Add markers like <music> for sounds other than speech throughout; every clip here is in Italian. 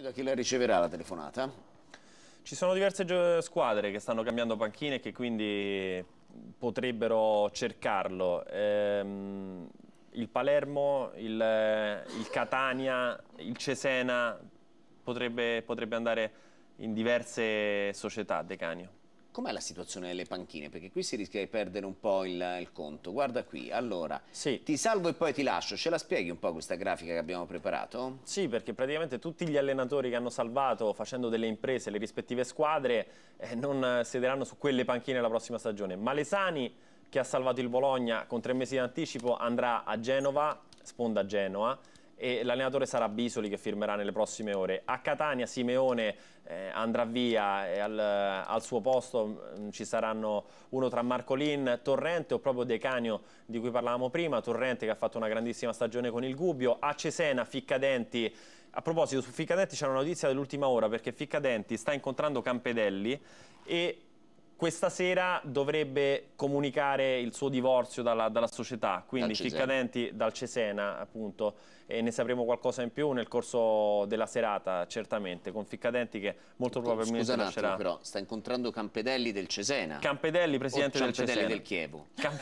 Da chi la riceverà la telefonata? Ci sono diverse squadre che stanno cambiando panchine e che quindi potrebbero cercarlo. Ehm, il Palermo, il, il, Catania, il Cesena potrebbe, potrebbe andare in diverse società, Decanio. Com'è la situazione delle panchine? Perché qui si rischia di perdere un po' il, il conto. Guarda qui, allora, sì. ti salvo e poi ti lascio. Ce la spieghi un po' questa grafica che abbiamo preparato? Sì, perché praticamente tutti gli allenatori che hanno salvato facendo delle imprese, le rispettive squadre, eh, non siederanno su quelle panchine la prossima stagione. Malesani, che ha salvato il Bologna con tre mesi di anticipo, andrà a Genova, sponda Genoa, e l'allenatore sarà Bisoli che firmerà nelle prossime ore. A Catania Simeone eh, andrà via e al, al, suo posto mh, mm, ci saranno uno tra Marcolin, Torrente o proprio Decanio di cui parlavamo prima, Torrente che ha fatto una grandissima stagione con il Gubbio, a Cesena Ficcadenti. A proposito, su Ficcadenti c'è una notizia dell'ultima ora perché Ficcadenti sta incontrando Campedelli e questa sera dovrebbe comunicare il suo divorzio dalla, dalla società, quindi Ficcadenti dal Cesena appunto e ne sapremo qualcosa in più nel corso della serata certamente con Ficcadenti che molto probabilmente Scusa un attimo lascerà... però, sta incontrando Campedelli del Cesena? Campedelli, presidente del Campedelli Cesena. del Chievo? Cam...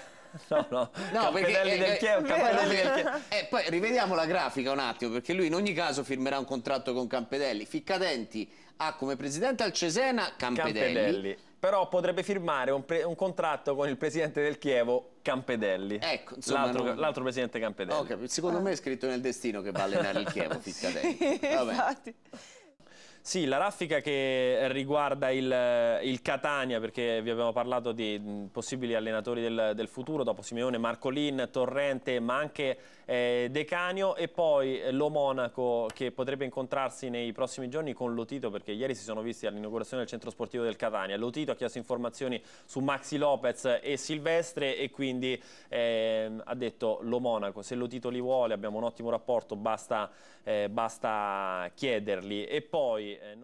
No, no, no Campedelli del Chievo, Campedelli del Chievo. Eh, poi rivediamo la grafica un attimo, perché lui in ogni caso firmerà un contratto con Campedelli. Ficcadenti ha come presidente al Cesena Campedelli. Campedelli però potrebbe firmare un, un, contratto con il presidente del Chievo, Campedelli. Ecco, l'altro, non... presidente Campedelli. Okay, secondo ah. me è scritto nel destino che va a allenare il Chievo, <laughs> Ficcadelli. Infatti. Sì, la raffica che riguarda il, il, Catania, perché vi abbiamo parlato di possibili allenatori del, del futuro, dopo Simeone, Marcolin, Torrente, ma anche eh, Decanio e poi lo Monaco che potrebbe incontrarsi nei prossimi giorni con Lotito, perché ieri si sono visti all'inaugurazione del centro sportivo del Catania. Lotito ha chiesto informazioni su Maxi Lopez e Silvestre e quindi eh, ha detto lo Monaco, se Lotito li vuole abbiamo un ottimo rapporto, basta, eh, basta chiederli. E poi eh,